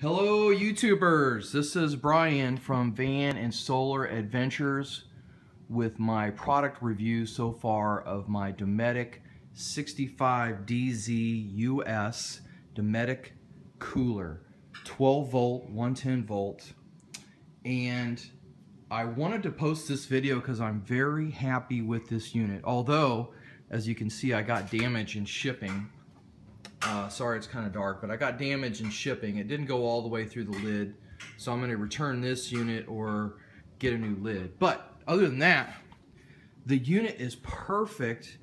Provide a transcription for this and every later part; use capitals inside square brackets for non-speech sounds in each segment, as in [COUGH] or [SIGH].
Hello YouTubers, this is Brian from Van and Solar Adventures with my product review so far of my Dometic 65DZ US Dometic cooler. 12 volt 110 volt. And I wanted to post this video because I'm very happy with this unit. Although as you can see I got damage in shipping uh, sorry, it's kind of dark, but I got damage in shipping. It didn't go all the way through the lid, so I'm going to return this unit or get a new lid. But other than that, the unit is perfect.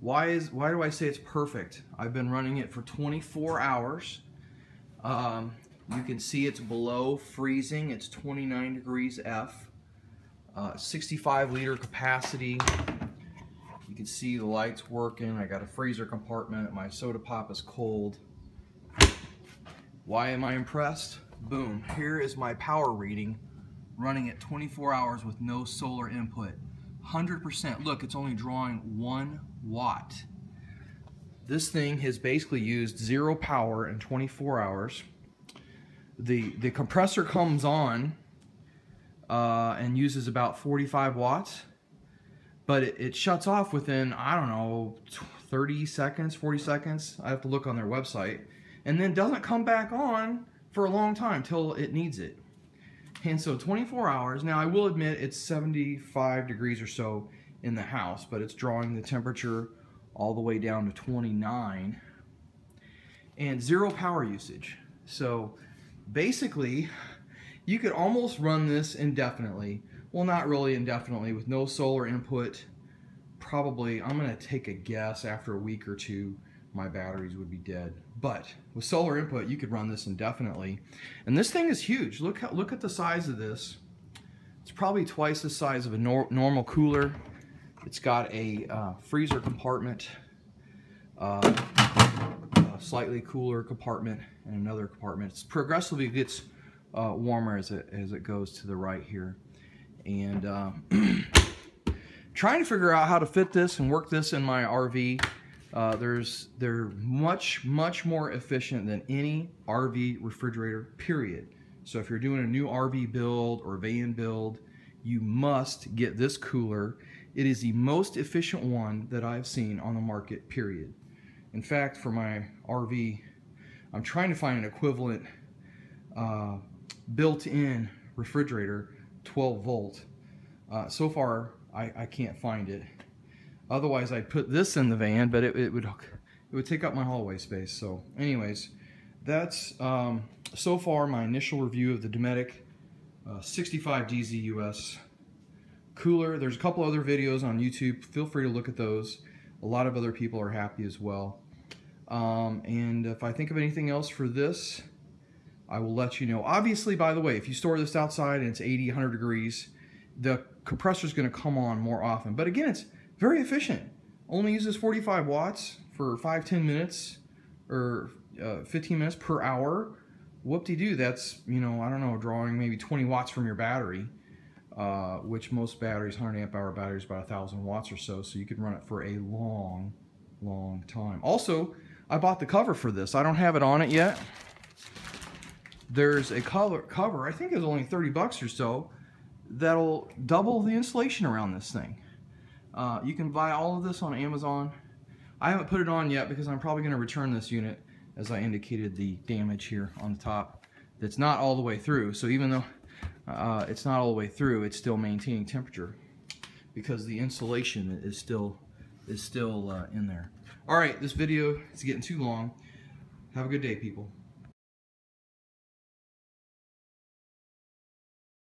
Why is why do I say it's perfect? I've been running it for 24 hours. Um, you can see it's below freezing. It's 29 degrees F. Uh, 65 liter capacity. You can see the lights working. I got a freezer compartment. My soda pop is cold. Why am I impressed? Boom. Here is my power reading running at 24 hours with no solar input. 100%. Look, it's only drawing one watt. This thing has basically used zero power in 24 hours. The, the compressor comes on uh, and uses about 45 watts but it, it, shuts off within, I don't know, 30 seconds, 40 seconds. I have to look on their website. And then doesn't come back on for a long time till it needs it. And so 24 hours. Now I will admit it's 75 degrees or so in the house, but it's drawing the temperature all the way down to 29 and zero power usage. So basically, you could almost run this indefinitely well, not really indefinitely. With no solar input, probably, I'm going to take a guess, after a week or two, my batteries would be dead. But with solar input, you could run this indefinitely. And this thing is huge. Look, how, look at the size of this. It's probably twice the size of a nor normal cooler. It's got a uh, freezer compartment, uh, a slightly cooler compartment, and another compartment. It progressively gets uh, warmer as it, as it goes to the right here and uh, [CLEARS THROAT] trying to figure out how to fit this and work this in my RV. Uh, there's they're much much more efficient than any RV refrigerator period. So if you're doing a new RV build or van build, you must get this cooler. It is the most efficient one that I've seen on the market period. In fact, for my RV, I'm trying to find an equivalent uh, built-in refrigerator 12 volt. Uh, so far, I, I can't find it. Otherwise, I'd put this in the van, but it, it would it would take up my hallway space. So, anyways, that's um, so far my initial review of the Dometic uh, 65DZ US cooler. There's a couple other videos on YouTube. Feel free to look at those. A lot of other people are happy as well. Um, and if I think of anything else for this, I will let you know. Obviously, by the way, if you store this outside and it's 80, 100 degrees, the compressor is going to come on more often. But again, it's very efficient. Only uses 45 watts for 5, 10 minutes or uh, 15 minutes per hour. Whoop-de-doo, that's, you know, I don't know, drawing maybe 20 watts from your battery, uh, which most batteries, 100 amp hour batteries, about 1,000 watts or so, so you can run it for a long, long time. Also, I bought the cover for this. I don't have it on it yet there's a cover, cover, I think it's only 30 bucks or so, that'll double the insulation around this thing. Uh, you can buy all of this on Amazon. I haven't put it on yet because I'm probably going to return this unit as I indicated the damage here on the top that's not all the way through. So even though uh, it's not all the way through, it's still maintaining temperature because the insulation is still is still uh, in there. All right, this video is getting too long. Have a good day, people.